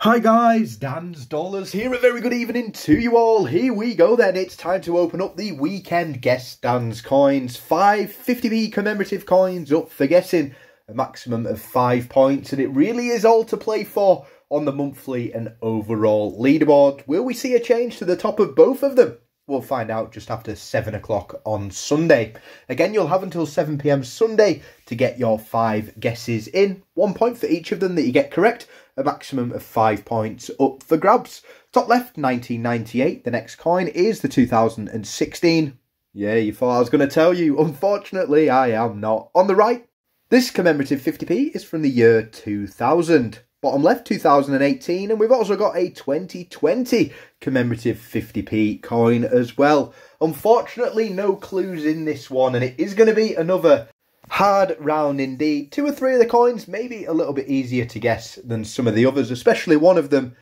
Hi guys, Dan's Dollars here. A very good evening to you all. Here we go then. It's time to open up the weekend guess Dan's coins. Five 50p commemorative coins up for guessing a maximum of five points. And it really is all to play for on the monthly and overall leaderboard. Will we see a change to the top of both of them? We'll find out just after 7 o'clock on Sunday. Again, you'll have until 7pm Sunday to get your five guesses in. One point for each of them that you get correct. A maximum of five points up for grabs. Top left, 1998. The next coin is the 2016. Yeah, you thought I was going to tell you. Unfortunately, I am not. On the right, this commemorative 50p is from the year 2000 bottom left 2018 and we've also got a 2020 commemorative 50p coin as well. Unfortunately no clues in this one and it is going to be another hard round indeed. Two or three of the coins maybe a little bit easier to guess than some of the others especially one of them.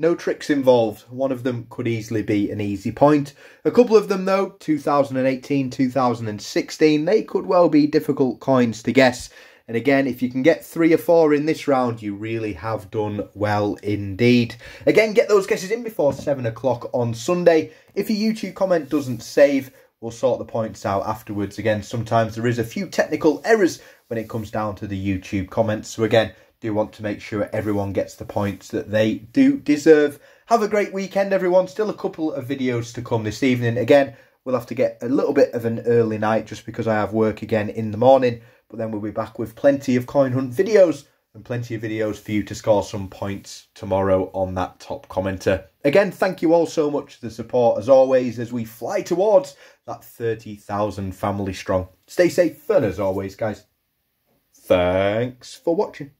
No tricks involved. One of them could easily be an easy point. A couple of them though 2018 2016 they could well be difficult coins to guess and again, if you can get three or four in this round, you really have done well indeed. Again, get those guesses in before 7 o'clock on Sunday. If your YouTube comment doesn't save, we'll sort the points out afterwards. Again, sometimes there is a few technical errors when it comes down to the YouTube comments. So again, do want to make sure everyone gets the points that they do deserve. Have a great weekend, everyone. Still a couple of videos to come this evening. Again, we'll have to get a little bit of an early night just because I have work again in the morning. But then we'll be back with plenty of coin hunt videos and plenty of videos for you to score some points tomorrow on that top commenter. Again, thank you all so much for the support as always as we fly towards that 30,000 family strong. Stay safe and as always, guys, thanks for watching.